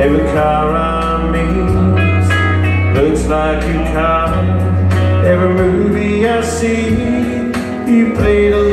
Every car I meet looks like you car. Every movie I see, you played a